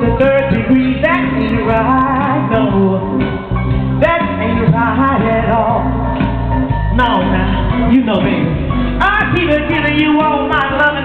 the third degree. That ain't right, no. That ain't right at all. No, now, you know, baby. I keep giving you all my love.